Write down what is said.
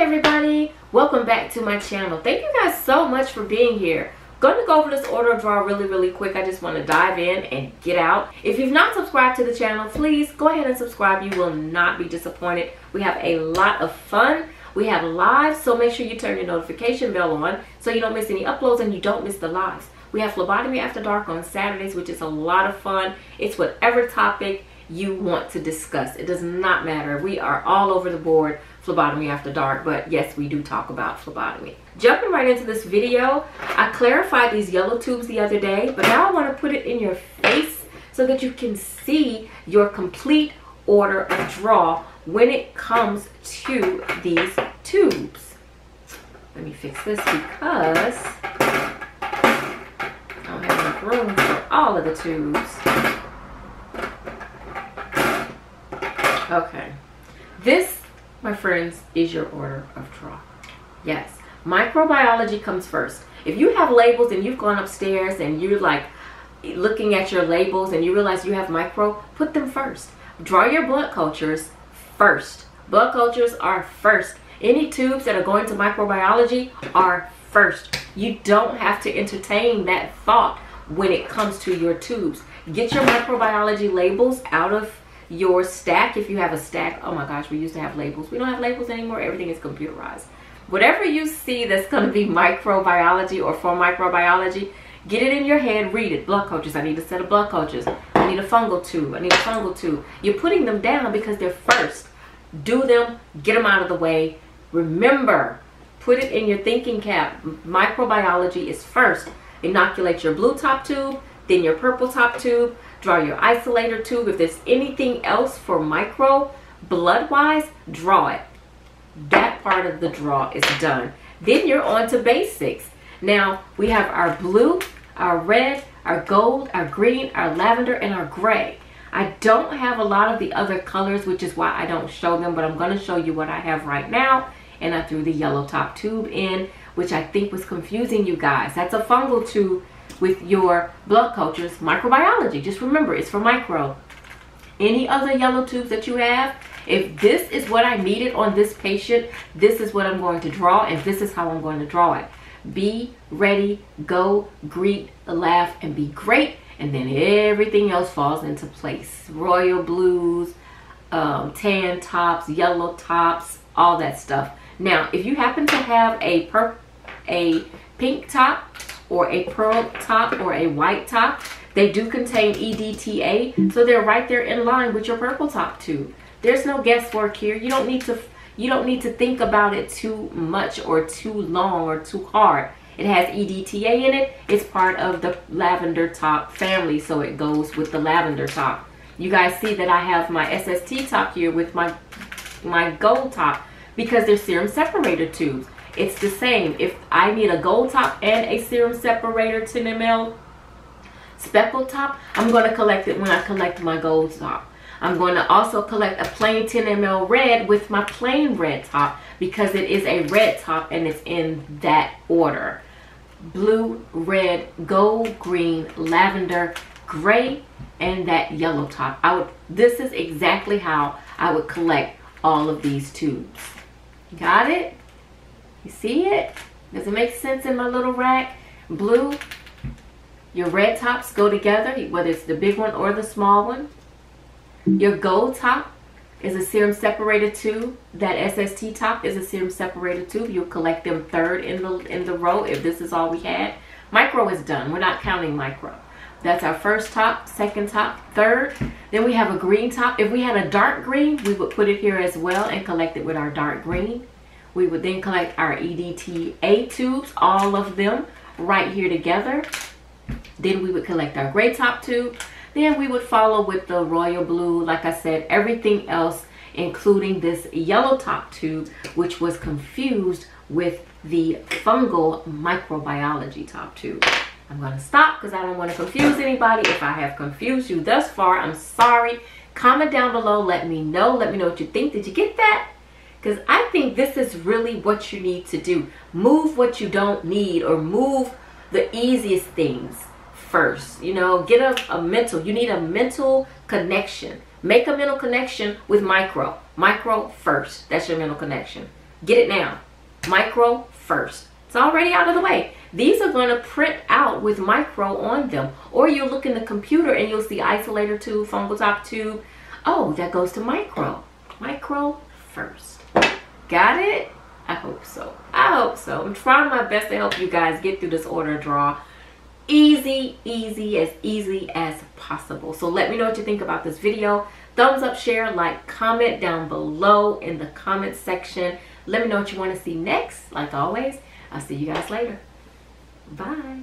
everybody. Welcome back to my channel. Thank you guys so much for being here. Gonna go over this order of draw really really quick. I just want to dive in and get out. If you've not subscribed to the channel please go ahead and subscribe. You will not be disappointed. We have a lot of fun. We have lives so make sure you turn your notification bell on so you don't miss any uploads and you don't miss the lives. We have phlebotomy after dark on saturdays which is a lot of fun. It's whatever topic you want to discuss. It does not matter. We are all over the board phlebotomy after dark but yes we do talk about phlebotomy. Jumping right into this video i clarified these yellow tubes the other day but now i want to put it in your face so that you can see your complete order of draw when it comes to these tubes. Let me fix this because i don't have enough room for all of the tubes. Okay. This my friends, is your order of draw. Yes, microbiology comes first. If you have labels and you've gone upstairs and you're like looking at your labels and you realize you have micro, put them first. Draw your blood cultures first. Blood cultures are first. Any tubes that are going to microbiology are first. You don't have to entertain that thought when it comes to your tubes. Get your microbiology labels out of your stack if you have a stack oh my gosh we used to have labels. We don't have labels anymore. Everything is computerized. Whatever you see that's going to be microbiology or for microbiology get it in your head read it. Blood cultures i need a set of blood cultures. I need a fungal tube i need a fungal tube. You're putting them down because they're first. Do them get them out of the way. Remember put it in your thinking cap. Microbiology is first. Inoculate your blue top tube then your purple top tube draw your isolator tube. If there's anything else for micro blood-wise, draw it. That part of the draw is done. Then you're on to basics. Now, we have our blue, our red, our gold, our green, our lavender, and our gray. I don't have a lot of the other colors, which is why I don't show them, but I'm going to show you what I have right now. And I threw the yellow top tube in, which I think was confusing you guys. That's a fungal tube with your blood cultures microbiology. Just remember, it's for micro. Any other yellow tubes that you have, if this is what I needed on this patient, this is what I'm going to draw and this is how I'm going to draw it. Be ready, go, greet, laugh, and be great. And then everything else falls into place. Royal blues, um, tan tops, yellow tops, all that stuff. Now, if you happen to have a, per a pink top, or a pearl top or a white top. They do contain EDTA, so they're right there in line with your purple top too. There's no guesswork here. You don't need to you don't need to think about it too much or too long or too hard. It has EDTA in it. It's part of the lavender top family, so it goes with the lavender top. You guys see that I have my SST top here with my my gold top because they're serum separator tubes. It's the same. If I need a gold top and a serum separator 10 ml speckle top, I'm going to collect it when I collect my gold top. I'm going to also collect a plain 10 ml red with my plain red top because it is a red top and it's in that order. Blue, red, gold, green, lavender, gray, and that yellow top. I would, this is exactly how I would collect all of these tubes. Got it? You see it? Does it make sense in my little rack? Blue, your red tops go together, whether it's the big one or the small one. Your gold top is a serum separator tube. That SST top is a serum separator tube. You'll collect them third in the in the row if this is all we had. Micro is done. We're not counting micro. That's our first top, second top, third. Then we have a green top. If we had a dark green, we would put it here as well and collect it with our dark green. We would then collect our EDTA tubes, all of them right here together. Then we would collect our gray top tube. Then we would follow with the royal blue, like I said, everything else, including this yellow top tube, which was confused with the fungal microbiology top tube. I'm going to stop because I don't want to confuse anybody. If I have confused you thus far, I'm sorry. Comment down below. Let me know. Let me know what you think. Did you get that? Because I think this is really what you need to do. Move what you don't need or move the easiest things first. You know, get a, a mental, you need a mental connection. Make a mental connection with micro. Micro first. That's your mental connection. Get it now. Micro first. It's already out of the way. These are going to print out with micro on them. Or you'll look in the computer and you'll see isolator tube, fungal top tube. Oh, that goes to micro. Micro first. Got it? I hope so. I hope so. I'm trying my best to help you guys get through this order draw. Easy, easy, as easy as possible. So let me know what you think about this video. Thumbs up, share, like, comment down below in the comment section. Let me know what you want to see next. Like always, I'll see you guys later. Bye.